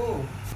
आपको